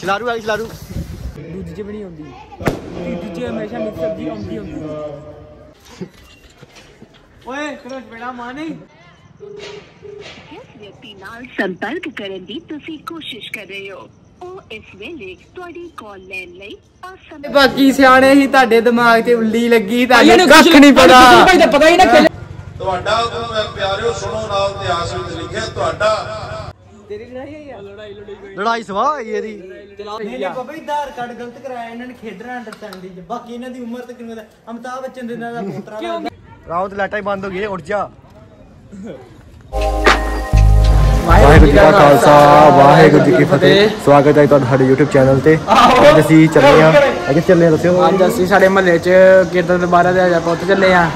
ਛਲਾਰੂ ਵਾਲੀ ਛਲਾਰੂ ਦੂਜੀ ਚ ਵੀ ਨਹੀਂ ਆਉਂਦੀ। ਤੀਜੀ ਚ ਹਮੇਸ਼ਾ ਮਿਕਸ ਸਬਜ਼ੀ ਆਉਂਦੀ ਹੁੰਦੀ ਓਏ ਕਰੋ ਬੇੜਾ ਮਾਂ ਨਹੀਂ। ਜਿਸ ਵਿਅਕਤੀ ਨਾਲ ਸੰਪਰਕ ਕਰਨ ਦੀ ਤੁਸੀਂ ਕੋਸ਼ਿਸ਼ ਕਰ ਰਹੇ ਹੋ। ਉਹ ਇਸ ਵੇਲੇ ਤੁਹਾਡੀ ਕਾਲ ਲੈਣ ਲਈ ਅਸਮਰੱਥ ਬਾਕੀ ਸਿਆਣੇ ਹੀ ਤੁਹਾਡੇ ਦਿਮਾਗ 'ਚ ਉੱਲੀ ਲੱਗੀ ਤੁਹਾਨੂੰ ਕੱਖ ਨਹੀਂ ਪਤਾ। ਭਾਈ ਤਾਂ ਪਤਾ ਹੀ ਨਾ ਚੱਲੇ। ਤੁਹਾਡਾ ਅਹ, ਪਿਆਰਿਓ ਸੁਣੋ ਨਾਲ ਇਤਿਹਾਸ ਵਿੱਚ ਲਿਖਿਆ ਤੁਹਾਡਾ ਲੜਾਈ ਸਵਾ ਹੋਈ। ਇਹਦੀ। ਨਹੀਂ ਨਹੀਂ ਬਾਬਾ ਜੀ ਆਧਾਰ ਕਾਰਡ ਗਲਤ ਕਰਾਇਆ ਇਹਨਾਂ ਨੇ ਖੇਡਣਾ ਅੰਡਰਸਟੈਂਡਿੰਗ ਚ ਬਾਕੀ ਇਹਨਾਂ ਦੀ ਉਮਰ ਤੇ ਕਿੰਨੀ ਦਾ ਅਮਿਤਾਭ ਬੱਚਨ ਦੇ ਨਾਲ ਦਾ ਪੁੱਤਰਾ ਲੱਗਦਾ ਰਾਉਤ ਲਾਟਾਂ ਹੀ ਬੰਦ ਹੋ ਗਈ ਉੱਠ ਜਾ। ਵਾਹਿਗੁਰੂ ਜੀ ਕਾ ਖਾਲਸਾ ਵਾਹਿਗੁਰੂ ਜੀ ਕੀ ਫਤਿਹ। ਸਵਾਗਤ ਹੈ ਤੁਹਾਡਾ ਸਾਡੇ YouTube ਚੈਨਲ ਤੇ। ਅੱਜ ਅਸੀਂ ਚੱਲੇ ਆ ਅੱਜ ਚੱਲੇ ਆ ਦੱਸਿਓ। ਅੱਜ ਅਸੀਂ ਸਾਡੇ ਮਹੱਲੇ 'ਚ ਕੀਰਤਨ ਦੁਬਾਰਾ ਦੇ ਆਪਾਂ ਉੱਥੇ ਚੱਲੇ ਆ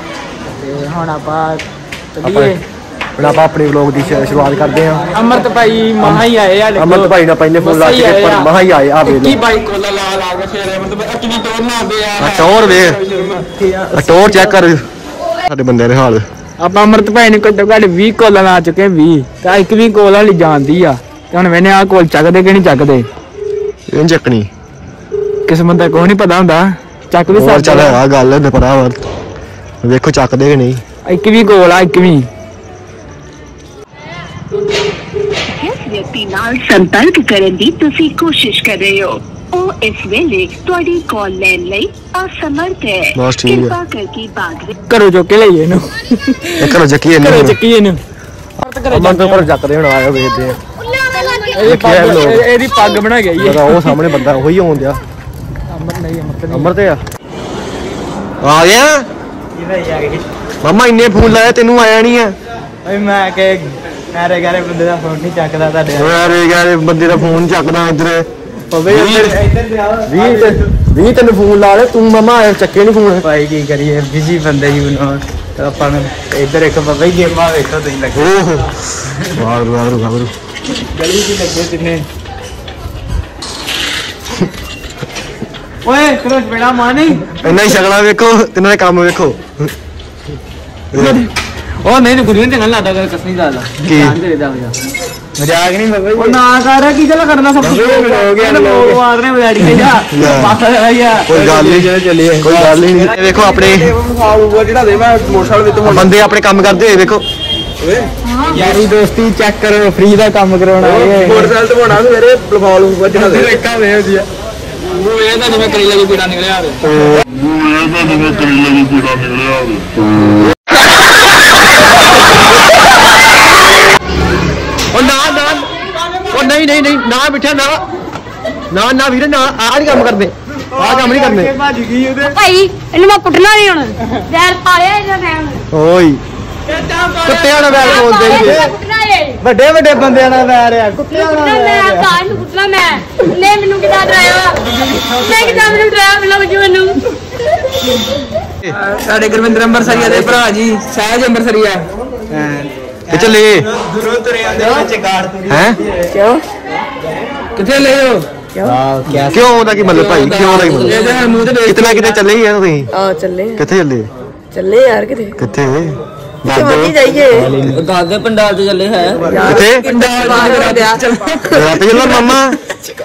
ਤੇ ਹੁਣ ਆਪਾਂ ਚੱਲੀਏ। ਹੁਣ ਆਪਾਂ ਆਪਣੇ ਵਲੌਗ ਦੀ ਸ਼ੁ- ਸ਼ੁਰੂਆਤ ਕਰਦੇ ਆ ਅਮਰਤ ਭਾਈ ਮਹਾ ਹੀ ਆਏ ਆ। ਅਮਰਤ ਭਾਈ ਨਾਲ ਪਹਿਲੇ ਫੋਨ ਲਾ ਹੀ ਕੇ ਪਰ। ਮਹਾ ਹੀ ਆਏ ਆ ਵੇਖ ਕੀ ਲਓ ਬਾਈ ਕੋਲਾ ਲਾ ਲਾ ਕੇ ਫੇਰ ਅਮਰਤ ਭਾਈ ਕਿੰਨੀ ਟੋਰ ਨਾ ਆਉਂਦੇ ਆ। ਟੌਰ ਵੇਖ ਟੌਰ ਚੈੱਕ ਕਰ। ਸਾਡੇ ਬੰਦੇ ਦੇ ਹਾਲ। ਆਪਾਂ ਅਮਰਤ ਭਾਈ ਨੂੰ ਘੱਟੋ ਘੱਟ 20 ਕੋਲਾਂ ਲਾ ਚੁੱਕੇ 20 ਤਾਂ ਇੱਕ ਵੀ ਕੋਲ ਵਾਲੀ ਜਾਂਦੀ ਆ। ਤੇ ਹੁਣ ਮੈਨੇ ਆ ਕੋਲ ਚੱਕਦੇ ਕਿ ਨਹੀਂ ਚੱਕਦੇ। ਇਹ ਚੱਕਣੀ। ਕਿਸਮਤ ਦਾ ਕੋਈ ਨਹੀਂ ਪਤਾ ਹੁੰਦਾ। ਚੱਕ ਵੀ ਹੋਰ ਸਕਦੇ ਚੱਲ ਆ। ਹੈਗਾ ਗੱਲ ਨੇ ਪਰਾ ਵਾ ਵੇਖੋ ਚੱਕਦੇ ਕਿ ਨਹੀਂ। ਇੱਕ ਵੀ ਕੋਲ ਆ ਇੱਕ ਵੀ ਜਿਸ ਵਿਅਕਤੀ ਨਾਲ ਸੰਪਰਕ ਕਰਨ ਦੀ ਤੁਸੀਂ ਕੋਸ਼ਿਸ਼ ਕਰ ਰਹੇ ਹੋ। ਉਹ ਇਸ ਵੇਲੇ ਤੁਹਾਡੀ ਕਾਲ ਲੈਣ ਲਈ ਅਸਮਰਥ ਹੈ। ਬਸ ਠੀਕ ਹੈ। ਕਿਰਪਾ ਕਰਕੇ ਬਾਅਦ ਵਿੱਚ ਘਰੋਂ ਚੁੱਕ ਕੇ ਲਈਏ ਇਹਨੂੰ। ਇਹ ਘਰੋਂ ਚੱਕੀ ਘਰੋਂ ਇਹਨੂੰ ਚੱਕੀ ਇਹਨੂੰ। ਅਮਰਤ ਘਰੇ ਅਮਨ ਤੋਂ ਪਰ ਚੱਕਦੇ ਹੁਣ ਆਇਆ ਵੇਖਦੇ ਆ। ਇਹਦੀ ਪੱਗ ਇਹ ਲੋਕ। ਇਹ- ਇਹਦੀ ਪੱਗ ਬਣਾ ਗਈ ਹੈ ਜਿਹੜਾ ਉਹ ਸਾਹਮਣੇ ਬੰਦਾ ਉਹੀ ਹੋਣ ਦਿਆ। ਅਮਰ ਨਹੀਂ ਅਮਰਤ ਨਹੀਂ। ਅਮਰ ਤੇ ਆ। ਆ ਗਿਆ? ਮਮਾ ਇੰਨੇ ਫੋਨ ਲਾਇਆ ਤੈਨੂੰ ਆਇਆ ਨਹੀਂ ਆ। ਓਏ ਮੈਂ ਕਿ ਨਾਰੇ ਗਾਰੇ ਬੰਦੇ ਦਾ ਫੋਨ ਨਹੀਂ ਚੱਕਦਾ ਤੁਹਾਡੇ ਯਾਰੇ ਯਾਰੇ ਬੰਦੇ ਦਾ ਫੋਨ ਚੱਕਦਾ ਇੱਧਰ। ਪਵੇ ਇੱਧਰ ਆਓ 20 20 ਤੈਨੂੰ ਫੋਨ ਲਾ ਲੈ ਤੂੰ ਮਮਾ ਆਇਆ ਚੱਕੇ ਨਹੀਂ ਫੋਨ ਭਾਈ ਕੀ ਕਰੀਏ ਬਿਜ਼ੀ ਬੰਦੇ ਜੀ ਬਣਾਉਣ ਤਾਂ ਆਪਾਂ ਨੂੰ ਇੱਧਰ ਇੱਕ ਬਾਬਾ ਜੀ ਗੇਮਾਂ ਵੇਖੋ ਤੁਸੀਂ ਲੱਗੇ। ਵਾਹ ਵਾਹ ਵਾਹ ਗਲੀ 'ਚ ਲੱਗੇ ਤਿੰਨੇ ਓਏ ਕਰੋ ਬੇੜਾ ਮਾਂ ਨਹੀਂ ਇੰਨਾ ਹੀ ਸ਼ਕਲਾਂ ਵੇਖੋ ਤਿੰਨਾਂ ਦੇ ਕੰਮ ਵੇਖੋ। ਉਹ ਨਹੀਂ ਤੇ ਗੁਰੂ ਨੇ ਚੰਗਾ ਲੱਗਦਾ ਕਰ ਕਸਨੀ ਦਾ ਕੀ? ਜਾਨ ਦੇ ਦਾ ਹੋਇਆ ਮਜ਼ਾਕ ਨਹੀਂ ਬਾਬਾ ਉਹ ਨਾ ਕਰ ਕੀ ਚੱਲ ਕਰਨਾ ਸਭ ਕੁਝ ਹੋ ਗਿਆ, ਲੋਕ ਲੋਕ। ਮਾਰਨੇ ਵਿਆੜੀ ਤੇ ਜਾ। ਪਾਸਾ ਆ। ਕੋਈ ਗੱਲ ਨਹੀਂ ਚੱਲੀਏ ਕੋਈ ਗੱਲ ਹੀ ਨਹੀਂ ਇਹ ਵੇਖੋ ਆਪਣੇ ਜਿਹੜਾ ਦੇ ਮੈਂ ਮੋਟਰਸਾਈਕਲ ਵਿੱਚ ਬੰਦੇ ਆਪਣੇ ਕੰਮ ਕਰਦੇ ਹੋਏ ਵੇਖੋ ਯਾਰੀ ਦੋਸਤੀ ਚੈੱਕ ਕਰੋ ਫ੍ਰੀ ਦਾ ਕੰਮ ਕਰਾਉਣਾ ਹੈ ਮੋਟਰਸਾਈਕਲ ਤੇ ਬਣਾ ਮੇਰੇ ਪ੍ਰੋਫਾਈਲ ਨੂੰ ਵੱਜਣਾ ਦੇ ਰੇਕਾ ਵੇ ਹੁੰਦੀ ਆ ਉਹ ਇਹ ਤਾਂ ਜਿਵੇਂ ਕਰੀ ਲੱਗੀ ਪੀੜਾ ਨਿਕਲਿਆ ਹੋਵੇ ਉਹ ਨਾ ਨਾ ਉਹ ਨਹੀਂ ਨਹੀਂ ਨਹੀਂ ਨਾ ਬਿਠਾ ਨਾ। ਨਾ ਨਾ ਵੀਰੇ ਨਾ ਆਹ ਨਹੀਂ ਕੰਮ ਕਰਦੇ। ਆਹ ਕੰਮ ਨਹੀਂ ਕਰਨੇ ਭੱਜ ਗਈ ਉਹਦੇ। ਭਾਈ ਇਹਨੂੰ ਮੈਂ ਕੁੱਟਣਾ ਨਹੀਂ ਹੁਣ। ਵੈਰ ਪਾ ਲਿਆ ਇਹਨਾਂ ਨੇ ਓਏ। ਕੁੱਤਿਆਂ ਨਾਲ ਵੈਲ ਬੋਲਦੇ ਨੇ ਏ। ਵੱਡੇ ਵੱਡੇ ਬੰਦਿਆਂ ਨਾਲ ਵੈਰ ਆ ਕੁੱਤਿਆਂ ਨਾਲ ਮੈਂ ਵੈਰ ਆ। ਤਾਂ ਇਹਨੂੰ ਕੁੱਟਣਾ ਮੈਂ। ਨੇ ਮੈਨੂੰ ਕਿਦਾਂ ਡਰਾਇਆ? ਮੈਂ ਕਿਦਾਂ ਮੈਨੂੰ ਡਰਾਇਆ? ਮਿਲਾ ਵਜੂ ਮੈਨੂੰ ਸਾਡੇ ਗੁਰਵਿੰਦਰ ਅੰਬਰਸਰੀਆ ਦੇ ਭਰਾ ਜੀ ਸਹਿਜ ਅੰਬਰਸਰੀਆ। ਤੇ ਚੱਲੇ ਦੂਰੋਂ ਤੁਰੇ ਆਉਂਦੇ ਵਿੱਚ ਗਾੜ ਤੁਰੀ ਹੈ ਕਿੱਥੇ ਲੈ ਹੋ ਕਿਉਂ ਉਹਦਾ ਕੀ ਮਤਲਬ ਭਾਈ? ਕਿਉਂ ਉਹਦਾ ਕੀ ਮਤਲਬ? ਇਹਦੇ ਮੂੰਹ ਤੇ ਕਿਤਨਾ ਕਿਤੇ ਚੱਲੇ ਹੀ ਆ ਤੁਸੀਂ? ਆ ਚੱਲੇ ਕਿੱਥੇ ਚੱਲੇ? ਚੱਲੇ ਯਾਰ ਕਿਤੇ। ਕਿੱਥੇ? ਮਰਜ਼ੀ ਜਾਈਏ। ਦਾਦੇ ਪੰਡਾਲ ਤੇ ਚੱਲੇ ਹੈ। ਕਿੱਥੇ? ਗਿਆ ਰਾਤ ਚੱਲੋ ਮਾਮਾ?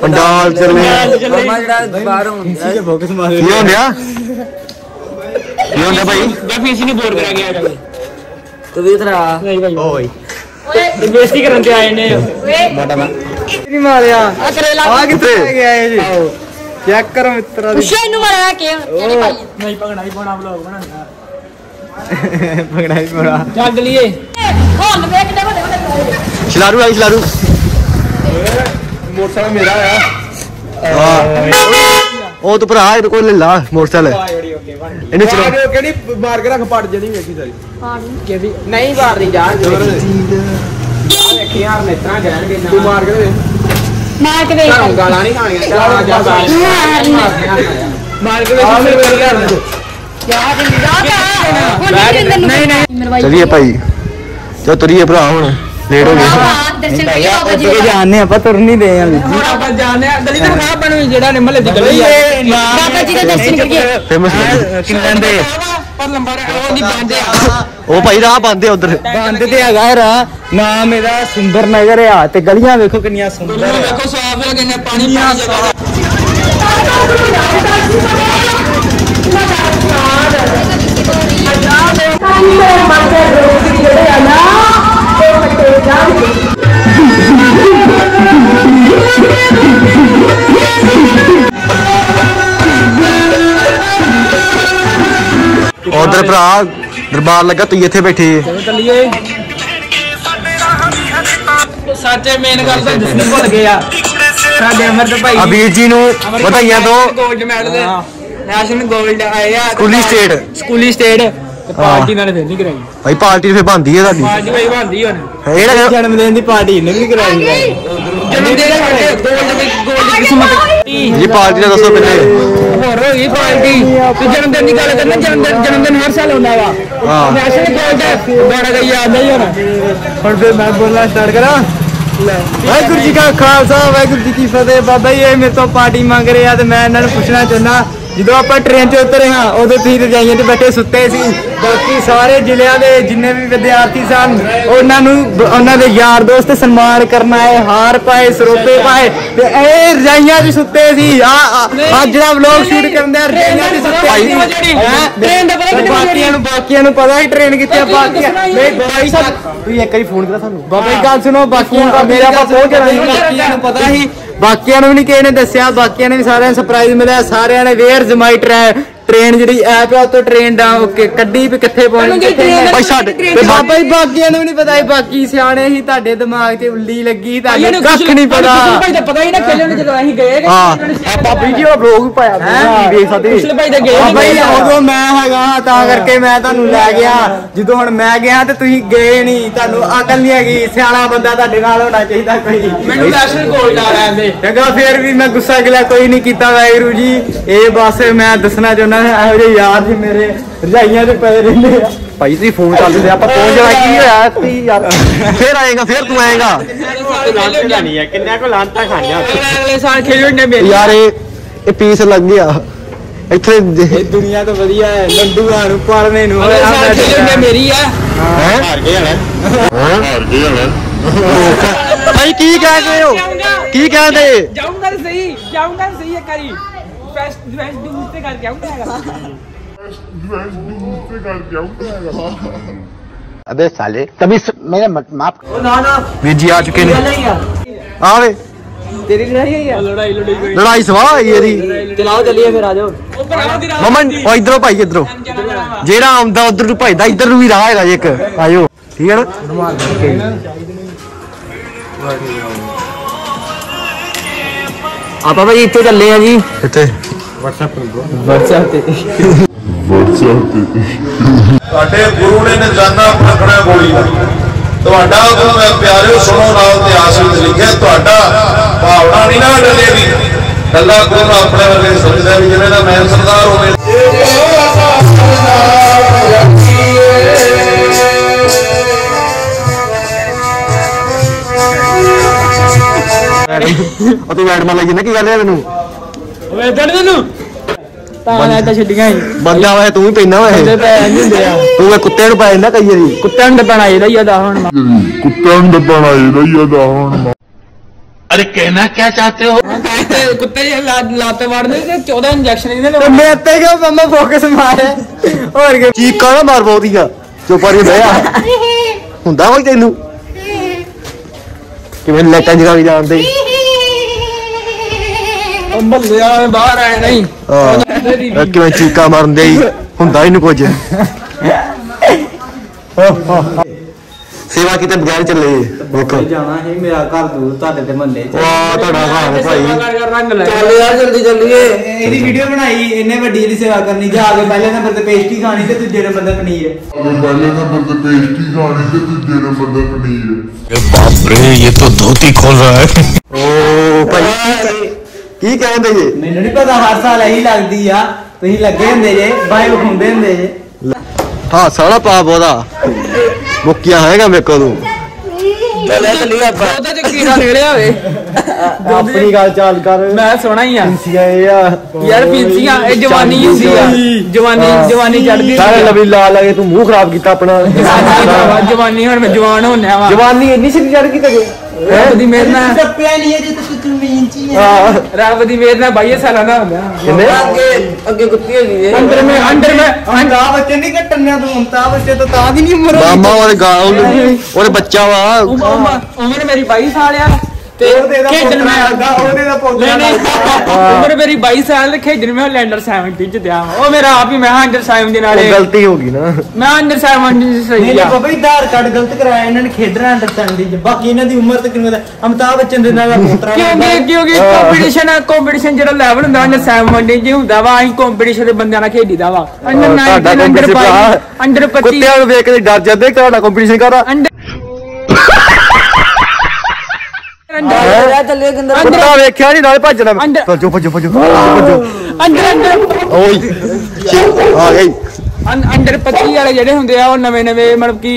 ਪੰਡਾਲ ਚੱਲੇ। ਮਮਾ ਜਿਹੜਾ ਬਾਹਰ ਹੁੰਦਾ ਜੇ ਫੋਕਸ ਮਾਰੇ ਕੀ ਹੁੰਦਿਆ ਕੀ ਹੁੰਦਾ ਭਾਈ? ਮੈਂ ਫੀਸ ਨਹੀਂ ਬੋਰ ਕਰਾ ਗਿਆ ਤੂੰ ਵੀ ਇਧਰ ਆ। ਨਹੀਂ ਭਾਈ ਓਏ। ਇਹ ਬੇਇੱਜ਼ਤੀ ਕਰਨ ਤੇ ਆਏ ਨੇ। ਨਹੀਂ ਮਾਰਿਆ। ਆ ਕਰੇਲਾ ਆ ਕਿੱਥੇ? ਲੈ ਕੇ ਆਏ ਜੀ। ਚੈੱਕ ਕਰੋ ਮਿੱਤਰਾ ਦੀ। ਪੁੱਛਿਆ ਇਹਨੂੰ ਮਾਰਿਆ ਕਿ ਕਿਹਨੇ ਭਾਈ ਨਹੀਂ ਪਗਣਾ ਹੀ ਪਾਉਣਾ ਵਲੌਗ ਬਣਾਉਣਾ। ਪਗੜਾ ਹੀ ਪੜਾ ਚੱਲ ਲਈਏ। ਹੁਣ ਵੇਖ ਕਿੱਡੇ ਵੱਡੇ ਵੱਡੇ ਛਲਾਰੂ ਆਈ ਛਲਾਰੂ ਮੋਟਰਸਾਈਕਲ ਮੇਰਾ ਆ। ਉਹ ਤੂੰ ਭਰਾ ਇਹਦੇ ਕੋਲ ਲੈ ਲਾ ਮੋਟਰਸਾਈਕਲ। ਇਹਨੂੰ ਚਲਾ ਕਿਹੜੀ ਮਾਰ ਕੇ ਰੱਖ ਪੜ ਜਣੀ ਵੇਖੀ ਸਾਰੀ? ਕਿਹਦੀ? ਨਹੀਂ ਮਾਰਦੀ ਜਾ। ਵੇਖੀ ਯਾਰ ਮਿੱਤਰਾਂ ਜਾਣਗੇ ਤੂੰ ਮਾਰ ਕੇ ਦੇ ਮਾਰ ਕੇ ਵੇਖ ਭਾਈ। ਗਾਲਾਂ ਨਹੀਂ ਖਾਣੀਆਂ। ਚੱਲ ਜਾ ਮਾਰ ਕੇ ਆ ਮੇਰੇ ਕੋਲ ਯਾਰ ਯਾਰ ਨਹੀਂ ਨਹੀਂ ਨਹੀਂ ਨਹੀਂ ਚਲੀਏ ਭਾਈ। ਚਲੋ ਤੁਰੀਏ ਭਰਾ ਹੁਣ। ਲੇਟ ਹੋ ਗਏ। ਹਾਂ ਦਰਸ਼ਨ ਕਰੀਏ ਬਾਬਾ ਜੀ ਇਹ ਦਾ। ਜਾਣਨੇ ਆਪਾਂ ਤੁਰ ਨਹੀਂ ਦੇ ਆਂ ਹੁਣ ਆਪਾਂ ਜਾਣਦੇ ਆ ਗਲੀ ਦਾ ਖਾ ਬਣੂ ਜਿਹੜਾ ਨੇ ਮਹੱਲੇ ਦੀ ਗਲੀ ਆ। ਬਾਬਾ ਜੀ ਦਾ ਦਰਸ਼ਨ ਕਰੀਏ। ਫੇਮਸ ਕਿੰਨਾਂ ਦੇ? ਪਰ ਲੰਬਾ ਉਹ ਨਹੀਂ ਬੰਦੇ ਆ। ਉਹ ਭਾਈ ਰਾਹ ਬੰਦੇ ਉਧਰ। ਬੰਦ ਤੇ ਹੈਗਾ ਰਾ ਨਾਮ ਇਹਦਾ ਸੁੰਦਰ ਨਗਰ ਆ ਤੇ ਗਲੀਆਂ ਵੇਖੋ ਕਿੰਨੀਆਂ ਸੁੰਦਰ ਆ। ਵੇਖੋ ਸਾਫ਼ ਹੈ ਕਿੰਨੇ ਪਾਣੀ ਪਾਣੀ ਜਗ੍ਹਾ ਉਧਰ ਭਰਾ ਦਰਬਾਰ ਲੱਗਾ ਤੂੰ ਇੱਥੇ ਬੈਠੀ ਚੱਲੀਏ। ਸੱਚੇ ਮੇਨ ਗੱਲ ਤਾਂ ਦੱਸਣੀ ਭੁੱਲ ਗਏ ਆ। ਸਾਡੇ ਅਮਰਤ ਭਾਈ ਅਬੀਰ ਜੀ ਨੂੰ ਵਧਾਈਆਂ ਦੋ। ਗੋਲਡ ਮੈਡਲ ਦੇ ਨੈਸ਼ਨਲ ਗੋਲਡ ਆਏ ਆ। ਸਕੂਲੀ ਸਟੇਟ ਸਕੂਲੀ ਸਟੇਟ ਤੇ ਪਾਰਟੀ ਨਾਲ ਫਿਰ ਨਹੀਂ ਕਰਾਈ। ਭਾਈ ਪਾਰਟੀ ਫੇ ਬੰਦੀ ਹੈ ਤੁਹਾਡੀ। ਪਾਰਟੀ ਭਾਈ ਬੰਦੀ ਹੁਣ। ਇਹ ਨਾ ਜਨਮ ਦਿਨ ਦੀ ਪਾਰਟੀ ਇਹਨੇ ਵੀ ਕਰਾਈ ਜਨਮ ਦਿਨ ਸਾਡੇ ਗੋਲਡ ਦੀ ਗੋਲਡ ਦੀ ਕਿਸਮਤ। ਜੀ ਪਾਰਟੀ ਦਾ ਦੱਸੋ ਪਹਿਲੇ। ਹੋਰ ਹੋ ਗਈ ਪਾਰਟੀ। ਤੇ ਜਨਮ ਦਿਨ ਦੀ ਗੱਲ ਕਰਨਾ ਜਨਮ ਦਿਨ ਜਨਮ ਦਿਨ ਹਰ ਸਾਲ ਹੁੰਦਾ ਵਾ। ਹਾਂ। ਨੈਸ਼ਨਲ ਗੋਲਡ ਬੜਾ ਗਈ ਯਾਦ ਨਹੀਂ ਹੁਣ। ਹੁਣ ਫਿਰ ਮੈਂ ਬੋਲਣਾ ਸਟਾਰਟ ਕਰਾਂ? ਵਾਹਿਗੁਰੂ ਜੀ ਕਾ ਖਾਲਸਾ ਵਾਹਿਗੁਰੂ ਜੀ ਕੀ ਫਤਿਹ। ਬਾਬਾ ਜੀ ਇਹ ਮੇਰੇ ਤੋਂ ਪਾਰਟੀ ਮੰਗ ਰਹੇ ਆ ਤੇ ਮੈਂ ਇਹਨਾਂ ਨੂੰ ਪੁੱਛਣਾ ਚਾਹੁੰਦਾ ਜਦੋਂ ਆਪਾਂ ਟ੍ਰੇਨ 'ਚ ਉਤਰੇ ਹਾਂ ਉਦੋਂ ਤੁਸੀਂ ਰਜਾਈਆਂ 'ਤੇ ਬੈਠੇ ਸੁੱਤੇ ਸੀ। ਬਾਕੀ ਸਾਰੇ ਜ਼ਿਲ੍ਹਿਆਂ ਦੇ ਜਿੰਨੇ ਵੀ ਵਿਦਿਆਰਥੀ ਸਨ ਉਹਨਾਂ ਨੂੰ ਉਹਨਾਂ ਦੇ ਯਾਰ ਦੋਸਤ ਸਨਮਾਨ ਕਰਨਾ ਹੈ ਹਾਰ ਪਾਏ ਸਰੋਪੇ ਪਾਏ ਤੇ ਇਹ ਰਜਾਈਆਂ 'ਚ ਸੁੱਤੇ ਸੀ। ਆ ਅੱਜ ਜਿਹੜਾ ਵਲੌਗ ਸ਼ੂਟ ਕਰਦੇ ਆ ਰਜਾਈਆਂ 'ਚ ਸੁੱਤੇ ਸੀ। ਹੈਂ? ਟ੍ਰੇਨ ਦਾ ਪਤਾ ਵਜੇ ਬਾਕੀਆਂ ਨੂੰ ਬਾਕੀਆਂ ਨੂੰ ਪਤਾ ਹੀ ਟ੍ਰੇਨ ਕਿੱਥੇ ਆ ਬਾਕੀਆਂ ਨਹੀਂ ਬਾਈ ਸਾਹਿਬ ਤੁਸੀਂ ਇੱਕ ਵਾਰੀ ਫੋਨ ਕਰਾ ਸਾਨੂੰ। ਬਾਬਾ ਜੀ ਗੱਲ ਸੁਣੋ ਬਾਕੀਆਂ ਮੇਰੇ ਆਪਾਂ ਪਹੁੰਚ ਜਾਣਾ ਬਾਕੀਆਂ ਨੂੰ ਪਤਾ ਸੀ ਬਾਕੀਆਂ ਨੂੰ ਵੀ ਨਹੀਂ ਕਿਸੇ ਨੇ ਦੱਸਿਆ, ਬਾਕੀਆਂ ਨੇ ਵੀ ਸਾਰਿਆਂ ਨੂੰ ਸਰਪ੍ਰਾਈਜ਼ ਮਿਲਿਆ, ਸਾਰਿਆਂ ਨੇ ਵੇਅਰ ਜ਼ਮਾਈ ਟ੍ਰੇਨ ਜਿਹੜੀ ਐਪ ਆ ਉੱਤੋਂ ਟ੍ਰੇਨ ਦਾ ਓਕੇ ਕੱਢੀ ਵੀ ਕਿੱਥੇ ਪਹੁੰਚੀ ਕਿੱਥੇ ਨਹੀਂ। ਭਾਈ ਤੇ ਬਾਬਾ ਜੀ ਬਾਕੀਆਂ ਨੂੰ ਵੀ ਨਹੀਂ ਪਤਾ ਸੀ ਬਾਕੀ ਸਿਆਣੇ ਸੀ ਤੁਹਾਡੇ ਦਿਮਾਗ 'ਚ ਉੱਲੀ ਲੱਗੀ ਤੁਹਾਡੇ ਕੱਖ ਨਹੀਂ ਪਤਾ। ਭਾਈ ਦਾ ਪਤਾ ਹੀ ਨਾ ਖੇਲਣ ਜਦੋਂ ਅਸੀਂ ਗਏ ਹਾਂ। ਆਪਾਂ ਵੀਡੀਓ ਬਲੌਗ ਵੀ ਪਾਇਆ ਹੈਂ? ਵੇਖ ਸਕਦੇ ਪਿਛਲੇ ਭਾਈ ਦਾ ਗਏ ਬਾਬਾ ਜੀ ਉਦੋਂ ਮੈਂ ਹੈਗਾ ਤਾਂ ਕਰਕੇ ਮੈਂ ਤੁਹਾਨੂੰ ਲੈ ਗਿਆ। ਜਦੋਂ ਹੁਣ ਮੈਂ ਗਿਆ ਤੇ ਤੁਸੀਂ ਗਏ ਨਹੀਂ ਤੁਹਾਨੂੰ ਅਕਲ ਨਹੀਂ ਹੈਗੀ ਸਿਆਣਾ ਬੰਦਾ ਤੁਹਾਡੇ ਨਾਲ ਹੋਣਾ ਚਾਹੀਦਾ ਕੋਈ। ਮੈਨੂੰ ਨੈਸ਼ਨਲ ਗੋਲਡ ਆ ਰਹੇ ਨੇ ਚੰਗਾ ਫੇਰ ਵੀ ਮੈਂ ਗੁੱਸਾ ਗਿਲਾ ਕੋਈ ਨਹੀਂ ਕੀਤਾ ਵਾਹਿਗੁਰੂ ਜੀ। ਇਹ ਬਸ ਮੈਂ ਦੱਸਣਾ ਚਾਹੁੰਦਾ ਇਹੋ ਜਿਹੇ ਯਾਰ ਜੀ ਮੇਰੇ ਰਜਾਈਆਂ ਤੇ ਪਏ ਰਹਿੰਦੇ ਆ। ਭਾਈ ਤੁਸੀਂ ਫੋਨ ਕਰ ਦਿੰਦੇ ਆਪਾਂ ਪਹੁੰਚ ਜਾਣਾ ਕੀ ਹੋਇਆ? ਤੁਸੀਂ ਯਾਰ ਫੇਰ ਆਏਗਾ ਫੇਰ ਤੂੰ ਆਏਗਾ। ਲਾਂਟੇ ਕਿੰਨਾ ਕੋ ਲਾਂਟਾ ਖਾਣਿਆ ਅਗਲੇ ਸਾਲ ਖੇਲਣ ਨੇ ਮੇਰੀ। ਯਾਰ ਇਹ ਇਹ ਪੀਸ ਲੱਗ ਗਿਆ। ਇੱਥੇ ਇਹ ਦੁਨੀਆ ਤੋਂ ਵਧੀਆ ਹੈ ਲੰਡੂਆਂ ਨੂੰ ਪਾਲਣੇ ਨੂੰ। ਅਗਲੇ ਸਾਲ ਨੇ ਮੇਰੀ ਆ ਭਾਈ ਕੀ ਕਹਿੰਦੇ ਹੋ? ਕੀ ਕਹਿੰਦੇ? ਜਾਊਂਗਾ ਤਾਂ ਸਹੀ ਜਾਊਂਗਾ ਤਾਂ ਸਹੀ ਇੱਕ ਵਾਰੀ। ਫੈਸਟ ਫੈਸਟ ਤੇ ਕਰ ਕੇ ਆਉਂਦਾ ਹੈਗਾ। अबे साले तभी मेरे माफ ਵੀਰ ਜੀ ਆ ਚੁੱਕੇ ਨੇ ਆਵੇ ਤੇਰੀ ਲੜਾਈ ਹੈ ਯਾਰ ਲੜਾਈ ਲੜਾਈ ਕੋਈ ਲੜਾਈ ਸਵਾਹ ਆਈ ਇਹਦੀ ਚਲਾਓ ਚੱਲੀਏ ਫਿਰ ਆ ਜਾਓ ਉਹ ਭਰਾਵਾਂ ਦੀ ਰਾਤ ਮਮਨ ਉਹ ਇਧਰੋਂ ਭਾਈ ਇਧਰੋਂ ਜਿਹੜਾ ਆਉਂਦਾ ਉਧਰ ਨੂੰ ਭਜਦਾ ਇਧਰ ਨੂੰ ਵੀ ਰਾਹ ਹੈਗਾ ਜੀ ਇੱਕ ਆਇਓ ਠੀਕ ਹੈ ਨਾ ਆਪਾਂ ਭਾਈ ਇੱਥੇ ਚੱਲੇ ਆ ਜੀ ਇੱਥੇ WhatsApp ਤੇ। ਤੁਹਾਡੇ ਗੁਰੂ ਨੇ ਨਿਸ਼ਾਨਾ ਰੱਖਣਾ ਗੋਲੀ ਦਾ। ਤੁਹਾਡਾ ਹੁਕਮ ਹੈ ਪਿਆਰਿਓ ਸੁਣੋ ਨਾਲ ਇਤਿਹਾਸ ਵਿੱਚ ਲਿਖਿਆ। ਤੁਹਾਡਾ ਭਾਵਨਾ ਨਹੀਂ ਨਾ ਡਲੇਗੀ ਕੱਲਾ ਗੁਰੂ ਨੂੰ ਆਪਣੇ ਵਰਗੇ ਸਮਝਦਾ ਵੀ ਜਿਵੇਂ ਦਾ ਮੈਂ ਸਰਦਾਰ ਹੋਵੇ। ਉਹ ਤੂੰ ਮੈਡਮ ਲਈ ਨਾ ਕੀ ਗੱਲ ਹੈ ਮੈਨੂੰ ਵੇ ਦੜ ਤੈਨੂੰ ਤਾਂ ਲੈ ਤਾਂ ਛੱਡੀਆਂ ਹੀ ਬੰਦਾ ਵਾ ਤੂੰ ਵੀ ਪੈਂਦਾ ਵਾ ਤੇ ਇਹ ਪੈ ਨਹੀਂ ਹੁੰਦੇ ਆ। ਤੂੰ ਇਹ ਕੁੱਤੇ ਨੂੰ ਪੈ ਜਾਂਦਾ ਕਈ ਵਾਰੀ। ਕੁੱਤਿਆਂ ਨੂੰ ਡੱਬਣਾ ਇਹਦਾ ਹੀ ਆਦਾ ਹੁਣ ਕੁੱਤੇ ਕੁੱਤੇ ਜੇ ਲਾਤੇ ਵੜਦੇ ਤੇ 14 ਇੰਜੈਕਸ਼ਨ ਇਹਨੇ ਤੇ ਮੈਂ ਤੇ ਕਿਉਂ ਮੰਮਾ ਫੋਕਸ ਮਾਰਿਆ? ਹੋਰ ਕੀ। ਚੀਕਾਂ ਨਾ ਮਾਰ ਬਹੁਤੀਆਂ ਚੁੱਪ ਕਰੀ ਬਹਿ ਆ ਹੁੰਦਾ ਕੋਈ ਤੈਨੂੰ? ਕਿਵੇਂ ਲੈਟਾਂ ਜਗਾ ਵੀ ਜਾਂਦੇ ਚੀਕਾ ਮਾਰਨ ਦੇ ਹੁੰਦਾ ਹੀ ਕੁਝ। ਸੇਵਾ ਕਿਤੇ ਬਗੈਰ ਚੱਲੇ ਬਿਲਕੁਲ ਜਾਣਾ ਸੀ ਮੇਰਾ ਘਰ ਦੂਰ ਤੁਹਾਡੇ ਤੇ ਮੰਨੇ ਚ। ਵਾਹ ਤੁਹਾਡਾ ਘਰ ਹੈ ਭਾਈ। ਚੱਲ ਯਾਰ ਜਲਦੀ ਚੱਲੀਏ। ਇਹਦੀ ਵੀਡੀਓ ਬਣਾਈ ਇਹਨੇ ਵੱਡੀ ਦੀ ਸੇਵਾ ਕਰਨੀ ਜਾ ਕੇ ਪਹਿਲੇ ਨੰਬਰ ਤੇ ਪੇਸਟੀ ਖਾਣੀ ਤੇ ਦੂਜੇ ਨੰਬਰ ਤੇ ਪਨੀਰ। ਪਹਿਲੇ ਨੰਬਰ ਤੇ ਪੇਸਟੀ ਖਾਣੀ ਤੇ ਦੂਜੇ ਨੰਬਰ ਤੇ ਪਨੀਰ। ਇਹ ਬਾਪ ਇਹ ਤਾਂ ਧੋਤੀ ਖੋਲ ਰਹਾ ਹੈ। ਓ ਭਾਈ ਕੀ ਕਹਿੰਦੇ ਜੀ? ਮੈਨੂੰ ਨਹੀਂ ਪਤਾ ਹਰ ਸਾਲ ਇਹੀ ਲੱਗਦੀ ਆ। ਤੁਸੀਂ ਲੱਗੇ ਹੁੰਦੇ ਜੇ ਬਾਈ ਵਿਖਾਉਂਦੇ ਹੁੰਦੇ ਜੇ। ਹਾਂ ਸਾਲਾ ਪਾਪ ਉਹਦਾ। ਮੁੱਕਿਆ ਹੈਗਾ ਮੇਰੇ ਕੋਲ ਤੂੰ। ਚੱਲਿਆ ਚੱਲੀ ਆਪਾਂ। ਉਹਦਾ ਚ ਕੀੜਾ ਨਿਕਲਿਆ ਹੋਵੇ। ਆਪਣੀ ਗੱਲ ਚਾਲ ਕਰ। ਮੈਂ ਸੋਹਣਾ ਹੀ ਆ। ਪਿੰਸੀਆਂ ਇਹ ਆ। ਯਾਰ ਪਿੰਸੀਆਂ ਇਹ ਜਵਾਨੀ ਹੁੰਦੀ ਆ। ਜਵਾਨੀ ਜਵਾਨੀ ਚੜਦੀ ਸਾਰੇ ਲਵੀ ਲਾ ਲਾ ਕੇ ਤੂੰ ਮੂੰਹ ਖਰਾਬ ਕੀਤਾ ਆਪਣਾ। ਜਵਾਨੀ ਹੁਣ ਮੈਂ ਜਵਾਨ ਹੋਣਿਆ ਵਾ। ਜਵਾਨੀ ਇੰਨੀ ਸਿੱਧੀ ਚੜ ਗਈ ਤੇਰੇ। ਰੱਬ ਦੀ ਮਿਹਰ ਨਾਲ। ਟੱਪਿਆ ਨਹੀਂ ਹੈ ਜੇ ਤੂੰ ਜ਼ਮੀਨ 'ਚ ਹੀ ਹਾਂ। ਰੱਬ ਦੀ ਮਿਹਰ ਨਾਲ 22 ਸਾਲਾਂ ਦਾ ਹੁੰਦਾ। ਕਿੰਨੇ? ਅੱਗੇ ਅੱਗੇ ਕੁੱਤੀ ਹੋ ਗਈ ਏ। ਅੰਦਰ ਮੈਂ ਅੰਦਰ ਮੈਂ। ਅਮਤਾ ਬੱਚੇ ਨਹੀਂ ਕੱਟਣਿਆ ਤੂੰ ਅਮਤਾ ਬੱਚੇ ਤੋਂ ਤਾਂ ਵੀ ਨਹੀਂ ਉਮਰ ਮਾਮਾ ਉਹਦੇ ਗਾਲ ਉਹਦੇ ਬੱਚਾ ਵਾ। ਉਮਰ ਮੇਰੀ 22 ਸਾਲ ਆ। ਤੇ ਖੇਡਣ ਮੈਂ ਪੋਤਰਾ ਉਹਦੇ ਦਾ ਪੋਤਰਾ ਨਹੀਂ ਨਹੀਂ। ਉਮਰ ਮੇਰੀ 22 ਸਾਲ ਤੇ ਖੇਡਣ ਮੈਂ ਲੈਂਡਰ 17 ਚ ਦਿਆ ਉਹ ਮੇਰਾ ਆਪ ਹੀ ਮੈਂ ਅੰਡਰ 17 ਦੇ ਨਾਲੇ ਉਹ ਗਲਤੀ ਹੋ ਗਈ ਨਾ। ਮੈਂ ਅੰਡਰ 17 ਚ ਨਹੀਂ ਸਹੀ ਨਹੀਂ ਆ। ਬਾਬਾ ਜੀ ਆਧਾਰ ਕਾਰਡ ਗਲਤ ਕਰਾਇਆ ਇਹਨਾਂ ਨੇ ਖੇਡਣਾ ਅੰਡਰਸਟੈਂਡ ਦੀ ਬਾਕੀ ਇਹਨਾਂ ਦੀ ਉਮਰ ਤੇ ਕਿੰਨੀ ਦਾ ਅਮਤਾਬ ਬੱਚਨ ਦੇ ਨਾਲ ਪੋਤਰਾ ਕਿਉਂਕਿ ਕਿਉਂਕਿ ਕੰਪੀਟੀਸ਼ਨ ਕੰਪੀਟੀਸ਼ਨ ਜਿਹੜਾ ਲੈਵਲ ਹੁੰਦਾ ਅੰਡਰ 17 ਚ ਹੁੰਦਾ ਵਾ। ਅਸੀਂ ਕੰਪੀਟੀਸ਼ਨ ਦੇ ਬੰਦਿਆਂ ਨਾਲ ਖੇਡੀਦਾ ਵਾ। ਅੰਡਰ 9 ਤੁਹਾਡਾ ਅੰਡਰ competition 22 ਭਰਾ। ਅੰਡਰ 25 ਕੁੱਤਿਆਂ ਨੂੰ ਵੇਖ ਕੇ ਡਰ ਜਾਂਦੇ ਤੁਹਾਡਾ ਕੰਪੀਟੀਸ਼ਨ ਕਰਾ ਅੰਡਰ ਚੱਲਿਆ ਚੱਲਿਆ ਕਿੰਦਰ ਕੁੱਤਾ ਵੇਖਿਆ ਨਹੀਂ ਨਾਲੇ ਭੱਜਣਾ ਅੰਦਰ- ਭੱਜੋ ਭੱਜੋ ਭੱਜੋ ਭੱਜੋ ਅੰਡਰ ਅੰਡਰ ਓਏ। ਆ ਗਈ। ਅੰ- ਅੰਡਰ 25 ਵਾਲੇ ਜਿਹੜੇ ਹੁੰਦੇ ਆ ਉਹ ਨਵੇਂ ਨਵੇਂ ਮਤਲਬ ਕਿ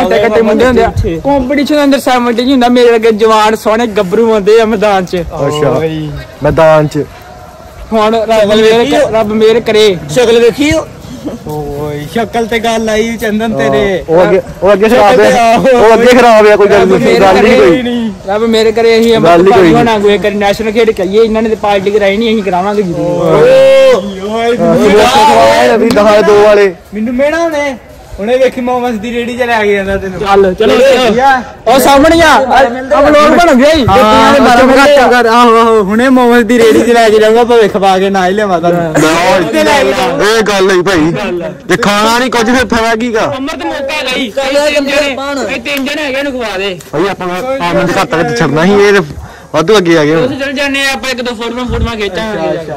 ਹੱਟੇ ਕੱਟੇ ਮੁੰਡੇ ਹੁੰਦੇ ਆ। ਕੰਪੀਟੀਸ਼ਨ ਅੰਦਰ 70 ਹੁੰਦਾ ਮੇਰੇ ਅੱਗੇ ਜਵਾਨ ਸੋਹਣੇ ਗੱਭਰੂ ਹੁੰਦੇ ਆ ਮੈਦਾਨ 'ਚ। ਅੱਛਾ ਮੈਦਾਨ ਚ। ਹੁਣ ਰੱਬ ਮੇਰੇ ਰੱਬ ਮੇਰੇ ਕਰੇ। ਸ਼ਕਲ ਵੇਖੀ ਓਏ ਸ਼ਕਲ ਤੇ ਗੱਲ ਆਈ ਚੰਦਨ ਤੇਰੇ। ਉਹ ਅੱਗੇ ਉਹ ਅੱਗੇ ਖਰਾਬ ਹੈ। ਉਹ ਅੱਗੇ ਖਰਾਬ ਹੈ ਕੋਈ ਗੱਲ ਨਹੀਂ ਮੇਰੇ ਗੱਲ ਨਹੀਂ ਕੋਈ। ਰੱਬ ਮੇਰੇ ਕਰੇ ਅਸੀਂ ਗੱਲ ਹੀ ਕੋਈ। ਨਹੀਂ। ਹੋਣਾ ਕੋਈ ਕਰੀ ਨੈਸ਼ਨਲ ਖੇਡ ਕੇ ਆਈਏ ਇਹਨਾਂ ਨੇ ਤੇ ਪਾਰਟੀ ਕਰਾਈ ਨਹੀਂ ਅਸੀਂ ਕਰਾਵਾਂਗੇ ਜੀ ਵੀ ਦਹਾ ਦੋ ਵਾਲੇ। ਮੈਨੂੰ ਮੇਣਾ ਹੁਣੇ ਹੁਣੇ ਵੇਖੀ ਮੋਮਸ ਦੀ ਰੇੜੀ ਚ ਲੈ ਕੇ ਜਾਂਦਾ ਤੈਨੂੰ। ਚੱਲ ਚਲੋ। ਉਹ ਸਾਹਮਣੇ ਆ। ਅਬ ਲੋਕ ਬਣ ਗਏ ਹੀ ਆਹੋ ਆਹੋ ਹੁਣੇ ਮੋਮਸ ਦੀ ਰੇੜੀ ਚ ਲੈ ਕੇ ਜਾਊਗਾ ਭਵਿੱਖ ਪਾ ਕੇ ਨਾ ਹੀ ਲਿਆਵਾ ਤੁਹਾਨੂੰ। ਇਹ ਗੱਲ ਨਹੀਂ ਭਾਈ। ਜੇ ਖਾਣਾ ਨਹੀਂ ਕੁਝ ਫਿਰ ਫਾਇਦਾ ਕੀ ਕਾ ਅਮਰਤ ਮੌਕਾ ਲਈ। ਇਹ ਤਿੰਨ ਜਣੇ ਹੈਗੇ ਨੂੰ ਖਵਾ ਦੇ। ਭਾਈ ਆਪਾਂ ਆਮਨ ਦੇ ਘਰ ਤੱਕ ਛੱਡਣਾ ਸੀ ਇਹ ਤੇ ਵਾਧੂ ਅੱਗੇ ਆ ਗਏ ਤੁਸੀਂ ਚਲ ਜਾਂਦੇ ਆ ਆਪਾਂ ਇੱਕ ਦੋ ਫੋਟੋਆਂ ਫੋਟੋਆਂ ਖਿੱਚਾਂਗੇ।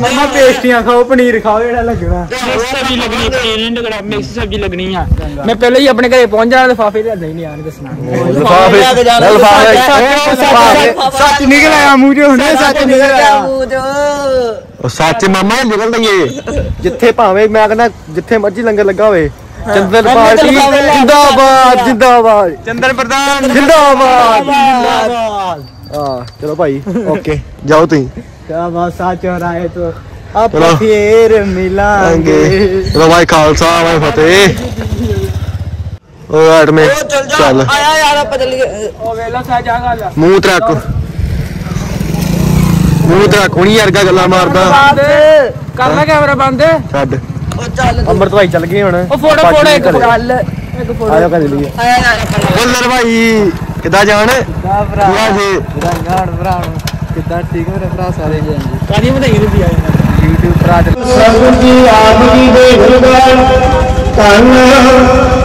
ਮਮਾ ਪੇਸਟੀਆਂ ਖਾਓ ਪਨੀਰ ਖਾਓ ਜਿਹੜਾ ਲੱਗਣਾ। ਮਿਕਸ ਸਬਜ਼ੀ ਲੱਗਣੀ ਪਨੀਰ ਨਹੀਂ ਲੱਗਣਾ ਮਿਕਸ ਸਬਜ਼ੀ ਲੱਗਣੀ ਆ। ਮੈਂ ਪਹਿਲਾਂ ਹੀ ਆਪਣੇ ਘਰੇ ਪਹੁੰਚ ਜਾਣਾ ਲਿਫਾਫੇ ਤੇ ਨਹੀਂ ਨਹੀਂ ਆਣ ਦੱਸਣਾ। ਲਫਾਫੇ ਲਫਾਫੇ ਸੱਚ ਨਿਕਲ ਆਇਆ ਮੂੰਹ ਚੋਂ। ਹੁਣੇ ਸੱਚ ਨਿਕਲ ਆਇਆ ਉਹ ਸੱਚ ਮਾਮਾ ਨਿਕਲ ਦਈਏ ਜਿੱਥੇ ਭਾਵੇਂ ਮੈਂ ਕਹਿੰਦਾ ਜਿੱਥੇ ਮਰਜ਼ੀ ਲੰਗਰ ਲੱਗਾ ਹੋਵੇ। ਚੰਦਨ ਪਾਰਟੀ ਜਿੰਦਾਬਾਦ ਜਿੰਦਾਬਾਦ। ਚੰਦਰ ਪ੍ਰਧਾਨ। ਜਿੰਦਾਬਾਦ। ਹਾਂ ਚਲੋ ਭਾਈ ਓਕੇ। ਜਾਓ ਤੁਸੀਂ। ਕਿਆ ਬਾਤ ਸੱਚ ਹੋ ਰਹਾ ਹੈ ਤੋ। ਆਪਾਂ ਫੇਰ ਮਿਲਾਂਗੇ। ਚਲੋ ਭਾਈ ਖਾਲਸਾ ਭਾਈ ਫਤਿਹ। ਓ ਚੱਲ ਜਾ। ਚੱਲ। ਆਇਆ ਯਾਰ ਆਪਾਂ ਚੱਲੀਏ। ਉਹ ਵੇਲਾ ਸਾ ਜਾ ਗੱਲ ਮੂੰਹ ਤੇ ਰੱਖ ਮੂੰਹ ਤੇ ਰੱਖ ਹੁਣੀ ਵਰਗਾ ਗੱਲਾਂ ਮਾਰਦਾ। ਕਰ ਲੈ ਕੈਮਰਾ ਬੰਦ। ਛੱਡ। ਉਹ ਚੱਲ। ਅੰਮ੍ਰਿਤ ਭਾਈ ਚੱਲ ਗਏ ਹੁਣ। ਉਹ ਫੋਟੋ ਫੋਟੋ ਇੱਕ। ਗੱਲ ਇੱਕ ਫੋਟੋ। ਆ ਜਾ ਘਰੇ ਲਈਏ ਆਇਆ ਯਾਰ ਬੱਲਰ ਭਾਈ। ਕਿੱਦਾਂ ਜਾਣ? ਦਾ ਭਰਾ? ਪੂਰਾ ਜੀ। ਰੰਗਾੜ ਭਰਾ ਨੂੰ ਕਿੱਦਾਂ ਠੀਕ ਮੇਰੇ ਭਰਾ ਸਾਰੇ ਕਾਦੀ ਵਧਾਈ ਦਿੱਤੀ ਆ YouTube ਭਰਾ ਤੇ ਸਤਿਗੁਰ ਜੀ ਆਪ ਜੀ ਦੇ ਗੁਰਬਾਣ ਧੰਨ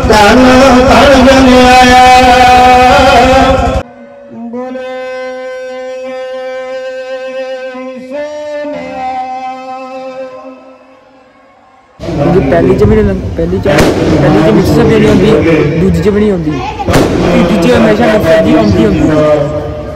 ਧੰਨ ਧੰਨ ਜਨ ਆਇਆ ਜੀ ਪਹਿਲੀ ਚ ਵੀ ਪਹਿਲੀ ਚ ਪਹਿਲੀ ਚ ਮਿਕਸ ਸਬਜ਼ੀ ਨਹੀਂ ਹੁੰਦੀ ਦੂਜੀ ਚ ਵੀ ਨਹੀਂ ਹੁੰਦੀ ਤੀਜੀ ਚ ਹਮੇਸ਼ਾ ਮਿਕਸ ਸਬਜ਼ੀ ਹੁੰਦੀ ਹੁੰਦੀ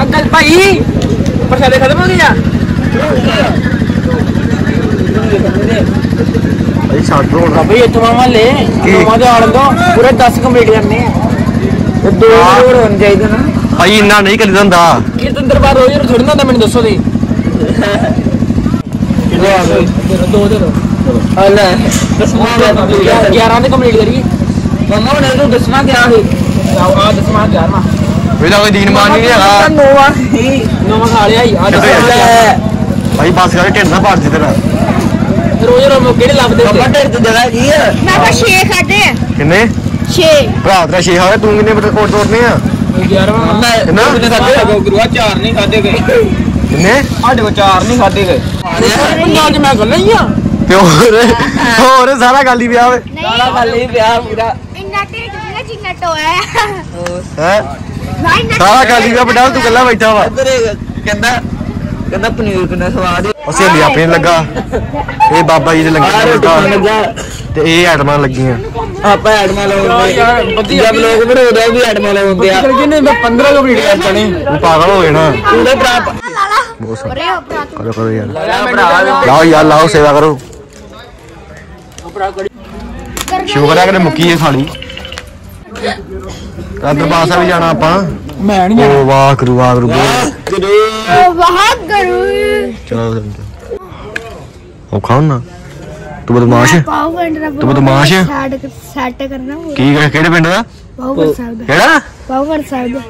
ਅੰਕਲ ਭਾਈ ਪ੍ਰਸ਼ਾਦੇ ਖਤਮ ਹੋ ਗਿਆ ਭਾਈ ਛੱਡ ਹੁਣ ਬਈ ਇੱਥੋਂ ਆਵਾਂ ਲੈ। ਨਵਾਂ ਦੇ ਆਣ ਤੋਂ ਪੂਰੇ 10 ਕੰਪਲੀਟ ਕਰਨੇ ਆ ਤੇ ਦੋ ਹੋਰ ਹੋਣ ਚਾਹੀਦੇ ਨਾ। ਭਾਈ ਇੰਨਾ ਨਹੀਂ ਹੁੰਦਾ ਕੀਰਤਨ ਦਰਬਾਰ ਰੋਜ਼ ਰੋਜ਼ ਥੋੜੀ ਨਾ ਹੁੰਦਾ ਮੈਨੂੰ ਦੱਸੋ ਦੇ ਆ ਗਏ? ਦੋ ਦੇ ਦੋ ਆ ਲੈ। ਦਸਵਾਂ 11 ਦੇ ਕੰਪਲੀਟ ਕਰੀਏ। ਮਮਾ ਹੁਣ ਇਹਨੂੰ ਦੱਸਣਾ ਕਿਆ ਸੀ। ਆ ਦਸਵਾਂ 11ਵਾਂ ਇਹਦਾ ਕੋਈ ਦੀਨ ਮਾਨ ਨਹੀਂ ਹੈਗਾ। ਨੋਵਾ ਹੀ ਨਵਾਂ ਖਾ ਲਿਆ ਹੀ ਆ ਕਿੱਥੇ ਦਸਵਾਂ ਲੈ ਭਾਈ ਬਸ ਕਰ ਢਿੱਡ ਨਾ ਭਰ ਜੀ ਤੇਰਾ। ਰੋਜ਼ ਰੋਜ਼ ਮੌਕੇ ਨਹੀਂ ਲੱਭਦੇ ਮਮਾ ਢੇਰ ਤੇ ਜਗ੍ਹਾ ਕੀ ਆ? ਮੈਂ ਤਾਂ 6 ਖਾਦੇ ਆ। ਕਿੰਨੇ? 6 ਭਰਾ ਤੇਰਾ ਛੇ ਹੋਇਆ ਤੂੰ ਕਿੰਨੇ ਕੋਟ ਤੋੜਨੇ ਆ? 11ਵਾਂ ਮੈਂ ਕਿੰਨਾ? ਗੁਰੂਆ ਚਾਰ ਨਹੀਂ ਖਾਦੇ ਗਏ। ਕਿੰਨੇ? ਸਾਡੇ ਕੋ ਚਾਰ ਨਹੀਂ ਖਾਦੇ ਗਏ। ਪੰਜਾਂ ਚ ਮੈਂ ਗੱਲਾਂ ਹੀ ਆ? ਤੇ ਹੋਰ? ਹੋਰ ਸਾਰਾ ਗੱਲ ਹੀ ਪਿਆ ਵੇ। ਸਾਰਾ ਖਾਲੀ ਪਿਆ ਪੂਰਾ। ਇੰਨਾ ਢਿੱਡ ਨਹੀਂ ਜਿੰਨਾ ਟੋਇਆ। ਹੈ? ਨਹੀਂ ਨਾ ਸਾਰਾ ਗੱਲ ਹੀ ਪਿਆ ਬਟਾਲ ਤੂੰ ਗੱਲਾਂ ਬੈਠਾ ਵਾ। ਕਹਿੰਦਾ ਕਹਿੰਦਾ ਪਨੀਰ ਕਿੰਨਾ ਸਵਾਦ ਹੈ। ਉਹ ਸਹੇਲੀ ਆਪਣੇ ਲੱਗਾ। ਇਹ ਬਾਬਾ ਜੀ ਦੇ ਆਹ ਲੱਗਾ ਰੋਟੀ ਲੱਗਾ। ਤੇ ਇਹ ਆਈਟਮਾਂ ਲੱਗੀਆਂ। ਆਪਾਂ ਐਡਮਾਂ ਲਾਉਂਦੇ ਯਾਰ, ਵਧੀਆ ਜਦ ਲੋਕ ਬਣਾਉਂਦੇ ਵੀ ਐਡਮਾਂ ਲਾਉਂਦੇ ਆ। ਕਿਨੇ ਮੈਂ 15 ਕੰਪਲੀਟ ਕਰ ਜਾਣੇ। ਤੂੰ ਪਾਗਲ ਹੋ ਜਾਣਾ। ਪੂਰੇ ਭਰਾ ਬਹੁਤ ਸਾਰਾ ਕਰੋ ਕਰੋ ਯਾਰ। ਲਾਓ ਯਾਰ ਲਾਓ ਸੇਵਾ ਕਰੋ। ਸ਼ੁਕਰ ਹੈ ਕਿ ਮੁੱਕੀ ਹੈ ਸਾਲੀ। ਤਾਂ ਦਰਬਾਰ ਸਾਹਿਬ ਵੀ ਜਾਣਾ ਆਪਾਂ। ਮੈਂ ਨਹੀਂ ਓ ਵਾਹ ਕਰੂ ਵਾਹ ਕਰੂ ਬੋਲ। ਵਾਹ ਗਰੂ ਚਲੋ ਚਲੋ ਉਹ ਖਾਉ ਨਾ ਤੂੰ ਬਦਮਾਸ਼ ਹੈ? ਤੂੰ ਬਦਮਾਸ਼ ਹੈ? ਸੈਟ ਸੈਟ ਕਰਨਾ ਕੀ ਕਿਹੜੇ ਪਿੰਡ ਦਾ? ਕਰ ਸਕਦਾ ਕਿਹੜਾ? ਕਰ ਸਕਦਾ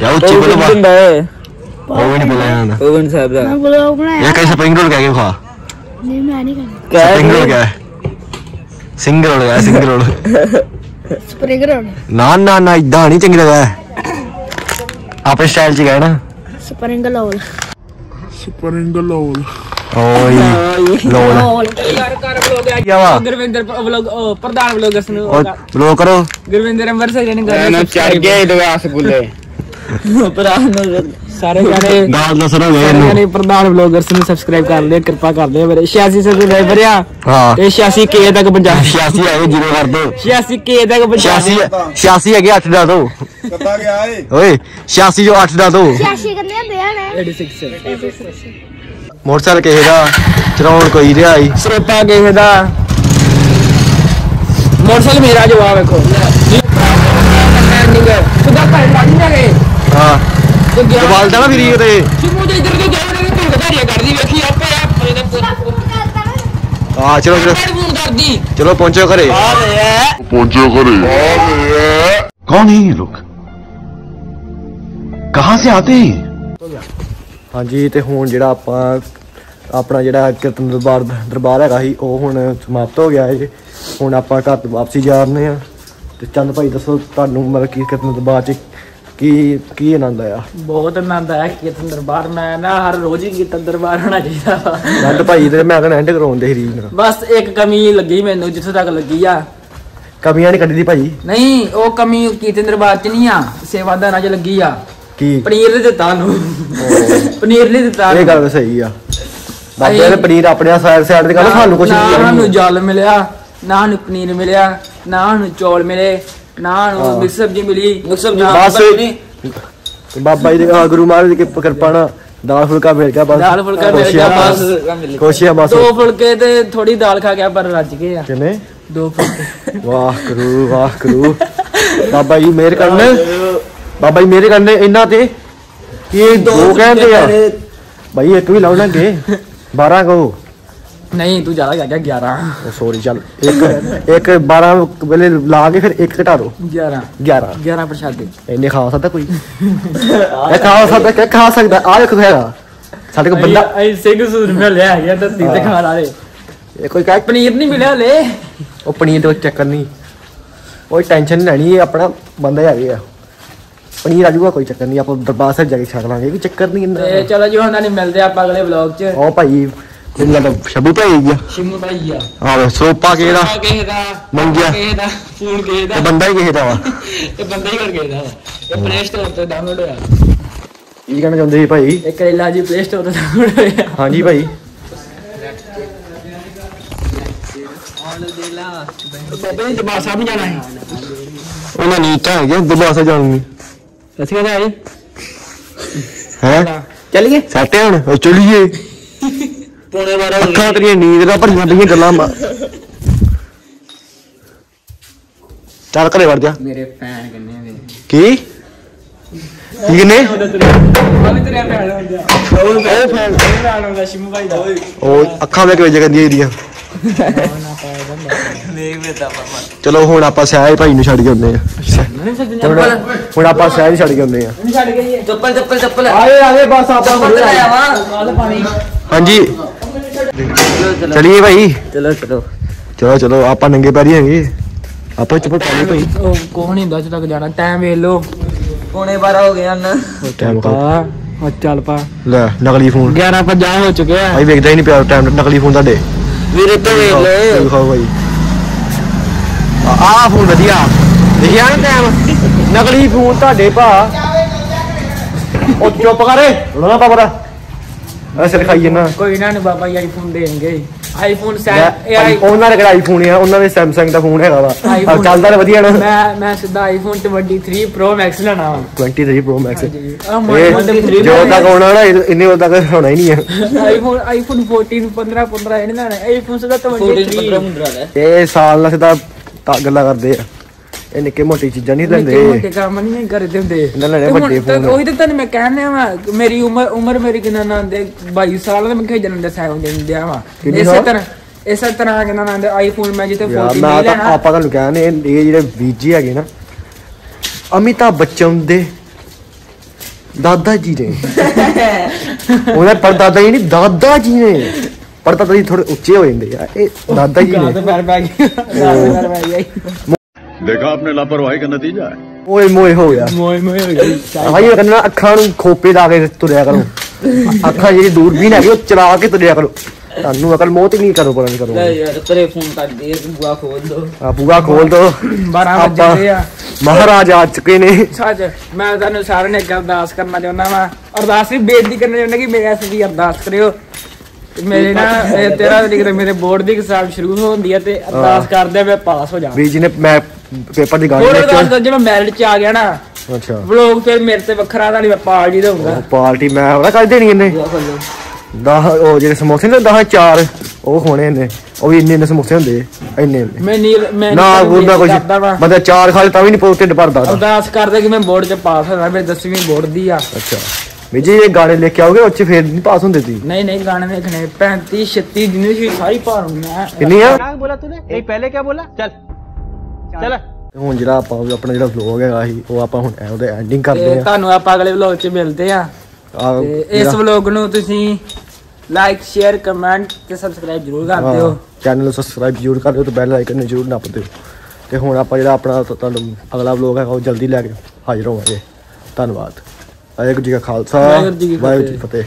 ਯਾ ਉੱਚੀ ਬੋਲ ਉਹ ਵੀ ਨਹੀਂ ਬੋਲਿਆ ਜਾਂਦਾ। ਓਵਨ ਸਾਹਿਬ ਦਾ। ਮੈਂ ਕਈ ਸਪਰਿੰਗ ਰੋਲ ਕਹਿ ਕੇ ਖਾ ਨਹੀਂ ਮੈਂ ਨਹੀਂ ਕਰਨਾ। ਸਪਰਿੰਗ ਰੋਲ ਕਿਆ ਹੈ ਸਿੰਗਲ ਰੋਲ ਹੈ ਸਿੰਗਲ ਰੋਲ ਸਪਰਿੰਗ ਨਾ ਨਾ ਨਾ ਇਦਾਂ ਨਹੀਂ ਚੰਗੀ ਲੱਗਦਾ। ਆਪਣੇ ਸਟਾਈਲ ਚ ਗਏ ਨਾ ਸਪਰਿੰਗ ਲੋਲ ਓਏ ਲੋਲ। ਯਾਰ ਕਰ ਬਲੌਗ ਆ ਵਾ ਗੁਰਵਿੰਦਰ ਬਲੌਗ ਪ੍ਰਧਾਨ ਬਲੌਗਰਸ ਨੂੰ ਬਲੋ ਕਰੋ। ਗੁਰਵਿੰਦਰ ਅੰਮ੍ਰਿਤਸਰ ਜੀ ਨੇ ਗੱਲ ਚੜ ਗਏ ਦਵਾਸ ਗੁੱਲੇ ਭਰਾ ਨੂੰ ਸਾਰੇ ਜਾਣੇ ਗਾਲ ਦੱਸ ਰੋ ਗਏ ਸਾਰੇ ਇਹਨੂੰ ਜਾਣੇ ਪ੍ਰਧਾਨ ਬਲੌਗਰਸ ਨੂੰ ਸਬਸਕ੍ਰਾਈਬ ਕਰ ਲਿਓ ਕਿਰਪਾ ਕਰ ਲਿਓ ਮੇਰੇ। 86 ਸਬਸਕ੍ਰਾਈਬਰ ਆ। ਹਾਂ। ਤੇ 86 ਕੇ ਤੱਕ ਪਹੁੰਚਾ 86 ਆਏ ਜੀਰੋ ਕਰ ਦੋ। 86 ਕੇ ਤੱਕ ਪਹੁੰਚਾ 86 86 ਹੈਗੇ 8 ਦਾ ਦੋ। ਕਿੱਦਾਂ ਗਿਆ ਏ? ਓਏ 86 ਜੋ 8 ਦਾ ਦੋ। ਸ਼ਾਸ਼ੀ ਕੰਨੇ ਹੁੰਦੇ ਆ ਨੇ? 86 ਮੋਟਰਸਾਈਕਲ ਕਿਸੇ ਦਾ ਚਲਾਉਣ ਕੋਈ ਰਿਹਾ ਸਰੋਪਾ ਕਿਸੇ ਦਾ। ਮੋਟਰਸਾਈਕਲ ਮੇਰਾ ਜਵਾਬ ਵੇਖੋ। ਸੁਦਾ ਭਾਈ ਲੱਗ ਜਾ ਗਏ ਹਾਂ ਤੇ ਗਿਆ ਦਵਾਲ ਦਾ ਨਾ ਵੀਰੀ ਤੇ ਸਿਮੂ ਦੇ ਇੱਧਰ ਤੋਂ ਗਿਆ ਨੇ ਤੂੰ ਘੜੀਆਂ ਕਰਦੀ ਵੇਖੀ ਆਪੇ ਆ ਇਹਦਾ ਹਾਂ ਚਲੋ ਚਲੋ ਫੋਨ ਕਰਦੀ ਚਲੋ ਪਹੁੰਚੋ ਘਰੇ पहुंचे घरे कौन है ये लोग कहां से आते हैं ਹਾਂਜੀ ਤੇ ਹੁਣ ਜਿਹੜਾ ਆਪਾਂ ਆਪਣਾ ਜਿਹੜਾ ਕੀਰਤਨ ਦਰਬਾਰ ਦਰਬਾਰ ਹੈਗਾ ਸੀ ਉਹ ਹੁਣ ਸਮਾਪਤ ਹੋ ਗਿਆ ਹੈ ਹੁਣ ਆਪਾਂ ਘਰ ਤੋਂ ਵਾਪਸੀ ਜਾ ਰਹੇ ਆ ਤੇ ਚੰਦ ਭਾਈ ਦੱਸੋ ਤੁਹਾਨੂੰ ਮਤਲਬ ਕੀ ਕੀਰਤਨ ਦਰਬਾਰ ਚ ਕੀ ਕੀ ਆਨੰਦ ਆਇਆ? ਬਹੁਤ ਆਨੰਦ ਆਇਆ ਕੀਰਤਨ ਦਰਬਾਰ ਮੈਂ ਨਾ ਹਰ ਰੋਜ਼ ਹੀ ਕੀਰਤਨ ਦਰਬਾਰ ਹੋਣਾ ਚਾਹੀਦਾ ਵਾ। ਭਾਈ ਤੇ ਮੈਂ ਕਹਿੰਦਾ ਐਂਡ ਕਰਾਉਂਦੇ ਰੀਲ ਨਾਲ। ਬਸ ਇੱਕ ਕਮੀ ਲੱਗੀ ਮੈਨੂੰ ਜਿੱਥੇ ਤੱਕ ਲੱਗੀ ਆ। ਕਮੀਆਂ ਨਹੀਂ ਕੱਢੀ ਦੀ ਭਾਈ। ਨਹੀਂ ਉਹ ਕਮੀ ਕੀਰਤਨ ਦਰਬਾਰ ਚ ਨਹੀਂ ਆ ਸੇਵਾਦਾਰਾਂ ਚ ਲੱਗੀ ਆ। ਕੀ? ਪਨੀਰ ਨਹੀਂ ਦਿੱਤਾ ਨੂੰ ਪਨੀਰ ਨਹੀਂ ਦਿੱਤਾ ਇਹ ਗੱਲ ਸਹੀ ਆ। ਬਾਬੇ ਨੇ ਪਨੀਰ ਆਪਣੇ ਸਾਈਡ ਸਾਈਡ ਤੇ ਗੱਲ ਸਾਨੂੰ ਕੁਝ ਨਾ ਨਹੀਂ ਸਾਨੂੰ ਜਲ ਮਿਲਿਆ ਨਾ ਸਾਨੂੰ ਪਨੀਰ ਮਿਲਿਆ ਨਾ ਸਾਨੂੰ ਚੌਲ ਮਿਲੇ। ਨਾ ਸਾਨੂੰ ਮਿਕਸ ਸਬਜ਼ੀ ਮਿਲੀ ਮਿਕਸ ਸਬਜ਼ੀ ਬਸ। ਤੇ ਬਾਬਾ ਜੀ ਦੇ ਆਹ ਗੁਰੂ ਮਹਾਰਾਜ ਦੀ ਕਿਰਪਾ- ਕਿਰਪਾ ਨਾਲ ਦਾਲ ਫੁਲਕਾ ਮਿਲ ਗਿਆ ਬਸ। ਦਾਲ ਫੁਲਕਾ ਮਿਲ ਗਿਆ ਬਸ। ਖੁਸ਼ੀਆਂ ਬਸ। ਦੋ ਫੁਲਕੇ ਤੇ ਥੋੜੀ ਦਾਲ ਖਾ ਗਿਆ ਪਰ ਰੱਜ ਗਏ ਆ। ਕਿਨੇ? ਦੋ ਫੁਲਕੇ। ਵਾਹ ਕਰੂ ਵਾਹ ਕਰੂ ਬਾਬਾ ਜੀ ਮਿਹਰ ਕਰਨ। ਬਾਬਾ ਜੀ ਮਿਹਰ ਕਰਨ ਇਹਨਾਂ ਤੇ? ਕਿ ਇਹ ਦੋ ਕਹਿੰਦੇ ਆ। ਭਾਈ ਇੱਕ ਵੀ ਲਾਉਣਗੇ 12 ਕਹੋ। ਨਹੀਂ ਤੂੰ ਜ਼ਿਆਦਾ ਕਹਿ ਗਿਆ 11 ਉਹ ਸੌਰੀ ਚੱਲ ਇੱਕ ਇੱਕ 12 ਵੇਲੇ ਲਾ ਕੇ ਫਿਰ ਇੱਕ ਘਟਾ ਦੋ। 11 11 11 ਪ੍ਰਸ਼ਾਦੇ। ਇੰਨੇ ਖਾ ਸਕਦਾ ਕੋਈ? ਇਹ ਖਾ ਸਕਦਾ ਕਿ ਖਾ ਸਕਦਾ ਆ ਦੇਖੋ ਹੈਗਾ। ਸਾਡੇ ਕੋਲ ਬੰਦਾ ਐ ਸਿੰਘ ਸੂਰ ਮੈਂ ਲਿਆ ਗਿਆ ਤਾਂ ਤੀ ਖਾਣ ਵਾਲੇ। ਇਹ ਕੋਈ ਕਹਿ ਪਨੀਰ ਨਹੀਂ ਮਿਲਿਆ ਲੈ ਉਹ ਪਨੀਰ ਤੋਂ ਚੱਕਰ ਨਹੀਂ। ਕੋਈ ਟੈਨਸ਼ਨ ਨਹੀਂ ਲੈਣੀ ਇਹ ਆਪਣਾ ਬੰਦਾ ਹੀ ਆ। ਗਿਆ ਪਨੀਰ ਆ ਜਾਊਗਾ ਕੋਈ ਚੱਕਰ ਨਹੀਂ। ਆਪਾਂ ਦਰਬਾਰ ਸਾਹਿਬ ਜਾ ਕੇ ਛਕ ਲਾਂਗੇ ਕੋਈ ਚੱਕਰ ਨਹੀਂ ਇੰਨਾ। ਚਲੋ ਜੀ ਹੁਣ ਨਹੀਂ ਮਿਲਦੇ ਆਪਾਂ ਅਗਲੇ ਵਲੌਗ 'ਚ। ਉਹ ਭਾਈ ਮੈਨੂੰ ਲੱਗਦਾ ਸ਼ਬੂ ਭਾਈ ਗਿਆ। ਸ਼ਿਮੂ ਭਾਈ ਆ। ਆਹ ਸੋਪਾ ਕਿਹਦਾ ਕਿਸੇ ਦਾ ਮੰਗਿਆ। ਕਿਸੇ ਦਾ ਫੋਨ ਕਿਸੇ ਦਾ। ਤੇ ਬੰਦਾ ਹੀ ਕਿਸੇ ਦਾ ਵਾ। ਇਹ ਬੰਦਾ ਹੀ ਕਰ ਗਿਆ ਦਾ ਇਹ ਪਲੇ ਸਟੋਰ ਤੇ ਡਾਊਨਲੋਡ ਹੋਇਆ। ਕੀ ਕਹਿਣਾ ਚਾਹੁੰਦੇ ਸੀ ਭਾਈ? ਇਹ ਕਰੇਲਾ ਜੀ ਪਲੇ ਸਟੋਰ ਤੇ ਡਾਊਨਲੋਡ ਹੋਇਆ। ਹਾਂਜੀ ਭਾਈ। ਬਾਬੇ ਨੇ ਜਮਾ ਸਾਹਿਬ ਜਾਣਾ ਹੈ ਉਹਨਾਂ ਨੇ ਤਾਂ ਹੈਗੇ ਦਰਬਾਰ ਸਾਹਿਬ ਜਾਣਗੇ ਅਸੀਂ ਕਹਿੰਦੇ ਆਏ ਹੈ? ਚੱਲੀਏ। ਸੱਟੇ ਹੁਣ ਉਹ ਚਲੀਏ। ਪੌਣੇ 12 ਅੱਖਾਂ ਤੇਰੀਆਂ ਨੀਂਦ ਨਾਲ ਭਰੀਆਂ ਪਈਆਂ ਗੱਲਾਂ ਮਾ- ਚੱਲ ਘਰੇ ਵੜ ਜਾ। ਮੇਰੇ ਫੈਨ ਕਿੰਨੇ ਨੇ? ਕੀ? ਕੀ ਕਿੰਨੇ? ਹਾਲੇ ਤੇਰੇ ਫੈਨ ਹੁੰਦੇ ਆ ਉਹ ਫੈਨ ਫੈਨ ਹੁੰਦਾ ਸ਼ਿਮੂ ਭਾਈ ਦਾ। ਉਹ ਅੱਖਾਂ ਵੇਖ ਵੇਖ ਜਾਂਦੀਆਂ ਇਹਦੀਆਂ ਚਲੋ ਹੁਣ ਆਪਾਂ ਸਹਿਜ ਭਾਈ ਨੂੰ ਛੱਡ ਕੇ ਆਉਂਦੇ ਆ ਹੁਣ- ਹੁਣ ਆਪਾਂ ਸਹਿਜ ਛੱਡ ਕੇ ਆਉਂਦੇ ਆ ਨਹੀਂ ਛੱਡ ਗਈ ਚੱਪਲ ਚੱਪਲ ਚੱਪਲ। ਆਏ ਆਏ ਬਸ ਆਪਾਂ ਚੱਪਲ ਲੈ ਆਵਾ। ਕੱਲ ਪਾਣੀ। ਹਾਂਜੀ। ਚਲਿਏ ਭਾਈ। ਚਲੋ ਚਲੋ। ਚਲੋ ਚਲੋ ਆਪਾਂ ਨੰਗੇ ਪੈਰੀ ਹੈਗੇ। ਆਪਾਂ ਚੁੱਪ ਕਰ ਲਈ ਭਾਈ। ਉਹ ਕੋਹ ਨਹੀਂ ਹੁੰਦਾ ਤੱਕ ਜਾਣਾ। ਟਾਈਮ ਵੇਖ ਲੋ ਪੌਣੇ 12 ਹੋ ਗਏ ਹਨ। ਟਾਈਮ ਕਾ ਆ ਉਹ ਚੱਲ ਪਾ। ਲੈ ਨਕਲੀ ਫੋਨ। 11:50 ਹੋ ਚੁੱਕਿਆ ਭਾਈ ਵੇਖਦਾ ਹੀ ਨਹੀਂ ਪਿਆ ਟਾਈਮ ਨਕਲੀ ਫੋਨ ਤੁਹਾਡੇ ਵੀਰੇ ਤੋਂ ਵੇਖ ਲੈ। ਦਿਖਾਓ ਭਾਈ। ਆਹ ਫੋਨ ਵਧੀਆ। ਦੇਖਿਆ ਨਾ ਟਾਈਮ ਨਕਲੀ ਫੋਨ ਤੁਹਾਡੇ ਭਾ। ਉਹ ਚੁੱਪ ਕਰੇ ਰੋਣਾ ਪਾਪਰਾ ਐਸੇ ਲਿਖਾਈ ਜਨਾ ਕੋਈ ਨਾ ਨੂੰ ਬਾਬਾ ਜੀ ਆਈਫੋਨ ਦੇਣਗੇ ਆਈਫੋਨ ਸੈ ਇਹ ਆਈ- ਉਹਨਾਂ ਦੇ ਕਿਹੜਾ ਆਈਫੋਨ ਆ? ਉਹਨਾਂ ਦੇ ਸੈਮਸੰਗ ਦਾ ਫੋਨ ਹੈਗਾ ਵਾ। iPhone- ਆਹ ਚੱਲਦਾ ਤਾਂ ਵਧੀਆ ਨਾ। ਮੈਂ ਮੈਂ ਸਿੱਧਾ ਆਈਫੋਨ 23 Pro Max ਲੈਣਾ ਵਾ। 23 Pro Max ਆ ਮੋਟੇ ਇਹ ਜੋ ਤੱਕ ਆਉਣਾ ਨਾ ਇਹ- ਇੰਨੇ ਉਦੋਂ ਤੱਕ ਹੋਣਾ ਹੀ ਨਹੀਂ ਹੈ ਆਈਫੋਨ ਆਈਫੋਨ 14 15 15 ਇਹਨੇ ਲੈਣਾ। ਆਈਫੋਨ ਸਿੱਧਾ 23 15 ਮੁੰਦਰਾ ਲੈ ਇਹ ਸਾਲ ਨਾਲ ਸਿੱਧਾ ਤਾਂ ਗੱਲਾਂ ਕਰਦੇ ਆ। ਇਹ ਨਿੱਕੇ ਮੋਟੀ ਚੀਜ਼ਾਂ ਨਹੀਂ ਨਿੱਕੇ ਲੈਂਦੇ। ਮੋਟੇ ਕੰਮ ਨਹੀਂ ਕਰਦੇ ਹੁੰਦੇ। ਇਹਨਾਂ ਲੈਣੇ ਵੱਡੇ ਤਾਂ ਫੋਨ। ਉਹੀ ਤਾਂ ਤੁਹਾਨੂੰ ਮੈਂ ਕਹਿਣ ਡਿਆ ਵਾ ਮੇਰੀ ਉਮਰ ਉਮਰ ਮੇਰੀ ਕਿੰਨਾ ਨਾਂ ਦੇ 22 ਸਾਲ ਦਾ ਮੈਂ ਜਨਮ ਦਾ ਸੈਵਨ ਦਿਨ ਦਿਆ ਵਾ। ਇਸੇ? ਤਰ੍ਹਾਂ ਇਸੇ ਤਰ੍ਹਾਂ ਕਿੰਨਾ ਨਾਂ ਦੇ ਆਈਫੋਨ ਮੈਂ ਜਿੱਤੇ ਯਾਰ 14 ਮੈਂ ਨਹੀਂ ਤਾਂ ਲੈਣਾ। ਆਪਾਂ ਤੁਹਾਨੂੰ ਕਹਿੰਦੇ ਇਹ ਜਿਹੜੇ ਬੀਜੀ ਹੈਗੇ ਨਾ ਅਮਿਤਾਭ ਬੱਚਨ ਦੇ ਦਾਦਾ ਜੀ ਨੇ। ਉਹਨੇ ਪਰਦਾਦਾ ਜੀ ਨਹੀਂ ਦਾਦਾ ਜੀ ਨੇ। ਪਰਦਾਦਾ ਜੀ ਥੋੜੇ ਉੱਚੇ ਹੋ ਜਾਂਦੇ ਆ ਇਹ ਦਾਦਾ ਜੀ ਨੇ। ਦੇਖਾ ਆਪਨੇ ਲਾਪਰਵਾਹੀ ਦਾ ਨਤੀਜਾ ਹੈ। ਓਏ ਮੋਏ ਹੋ ਗਿਆ। ਮੋਏ ਮੋਏ ਹੋ ਗਿਆ। ਭਾਈ ਇਹ ਕਹਿੰਦਾ ਅੱਖਾਂ ਨੂੰ ਖੋਪੇ ਲਾ ਕੇ ਤੁਰਿਆ ਕਰੋ। ਅੱਖਾਂ ਜਿਹੜੀ ਦੂਰਬੀਨ ਹੈਗੀ ਉਹ ਚਲਾ ਕੇ ਤੁਰਿਆ ਕਰੋ। ਤੁਹਾਨੂੰ ਅਕਲ ਮੌਤ ਨਹੀਂ ਕਰੋ ਪਰਾਂ ਕਰੋ ਲੈ ਯਾਰ ਖੋਲ ਦੋ। ਆ। ਮਹਾਰਾਜ ਆ ਚੁੱਕੇ ਨੇ। ਸੱਚ ਮੈਂ ਤੁਹਾਨੂੰ ਸਾਰਿਆਂ ਨੇ ਅਰਦਾਸ ਕਰਨਾ ਚਾਹੁੰਦਾ ਵਾਂ। ਅਰਦਾਸ ਵੀ ਬੇਨਤੀ ਕਰਨਾ ਚਾਹੁੰਦਾ ਕਿ ਮੇਰੇ ਅਸੀਂ ਅਰਦਾਸ ਕਰਿਓ। ਮੇਰੇ ਨਾ 13 ਤਰੀਕ ਮੇਰੇ ਬੋਰਡ ਦੀ ਐਗਜ਼ਾਮ ਸ਼ੁਰੂ ਹੁੰਦੀ ਆ ਤੇ ਅਰਦਾਸ ਕਰਦੇ ਮੈਂ ਪਾਸ ਹੋ ਜਾਵਾਂ। ਵੀ ਜੀ ਨੇ ਮੈਂ ਪੇਪਰ ਦੀ ਗਾੜੀ ਹੋਰ ਵਿੱਚ ਉਹਦਾ ਜਦੋਂ ਮੈਰਿਟ ਚ ਆ ਗਿਆ ਨਾ ਅੱਛਾ। ਵਲੋਗ ਫਿਰ ਮੇਰੇ ਤੇ ਵੱਖਰਾ ਤਾਂ ਨਹੀਂ ਮੈਂ ਪਾਰਟੀ ਦਾ ਹੁੰਦਾ ਪਾਰਟੀ ਮੈਂ ਉਹਦਾ ਕੱਢ ਦੇਣੀ ਇਹਨੇ। 10 ਉਹ ਜਿਹੜੇ ਸਮੋਸੇ ਨੇ 10 4 ਉਹ ਹੋਣੇ ਨੇ ਉਹ ਵੀ ਇੰਨੇ ਇੰਨੇ ਸਮੋਸੇ ਹੁੰਦੇ ਇੰਨੇ ਮੈਂ ਨੀ ਮੈਂ ਨਾ ਉਹਦਾ ਕੁਝ ਬੰਦਾ ਚਾਰ ਖਾ ਤਾਂ ਵੀ ਨਹੀਂ ਪੋਸਟਡ ਭਰਦਾ ਅਰਦਾਸ ਕਰਦੇ ਕਿ ਮੈਂ ਬੋਰਡ 'ਚ ਪਾਸ ਹੋਣਾ ਮੇਰੇ 10ਵੀਂ ਬੋਰਡ ਦੀ ਆ। ਅੱਛਾ। ਵੀ ਜੀ ਇਹ ਗਾਣੇ ਲੈ ਕੇ ਆਓਗੇ ਉੱਚ ਫੇਰ ਨਹੀਂ ਪਾਸ ਹੁੰਦੇ ਸੀ ਨਹੀਂ ਨਹੀਂ ਗਾਣੇ ਦੇਖਣੇ 35 36 ਜਿੰਨੇ ਵੀ ਸਾਰੀ ਪਾਰ ਹੁੰਦੇ ਆ ਕਿੰਨੀ ਆ ਬੋਲਾ ਤੂੰ ਇਹ ਪਹਿਲੇ ਕੀ ਬੋਲਾ ਚੱਲ। चल ਤੇ ਹੁਣ ਜਿਹੜਾ ਆਪਾਂ ਆਪਣਾ ਜਿਹੜਾ ਵਲੌਗ ਹੈਗਾ ਸੀ ਉਹ ਆਪਾਂ ਹੁਣ ਐ ਉਹਦੇ ਐਂਡਿੰਗ ਤੇ ਕਰਦੇ ਆ ਤੁਹਾਨੂੰ ਆਪਾਂ ਅਗਲੇ ਵਲੌਗ 'ਚ ਮਿਲਦੇ ਆ ਆਹ ਤੇ ਇਸ ਜਿਹੜਾ- ਵਲੌਗ ਨੂੰ ਤੁਸੀਂ ਲਾਈਕ ਸ਼ੇਅਰ ਕਮੈਂਟ ਤੇ ਸਬਸਕ੍ਰਾਈਬ ਜ਼ਰੂਰ ਕਰ ਦਿਓ। ਚੈਨਲ ਨੂੰ ਸਬਸਕ੍ਰਾਈਬ ਜ਼ਰੂਰ ਕਰ ਦਿਓ ਤੇ ਬੈਲ ਆਈਕਨ ਨੂੰ ਜ਼ਰੂਰ ਨੱਪ ਦਿਓ। ਤੇ ਹੁਣ ਆਪਾਂ ਜਿਹੜਾ ਆਪਣਾ ਤੁ- ਤੁਹਾਨੂੰ ਅਗਲਾ ਵਲੌਗ ਹੈਗਾ ਉਹ ਜਲਦੀ ਲੈ ਕੇ ਹਾਜ਼ਰ ਹੋਵਾਂਗੇ। ਧੰਨਵਾਦ। ਵਾਹਿਗੁਰੂ ਜੀ ਕਾ ਖਾਲਸਾ ਵਾਹਿਗੁਰੂ ਜੀ ਕੀ ਵਾਹਿਗੁਰੂ ਜੀ ਕੀ ਫਤਿਹ।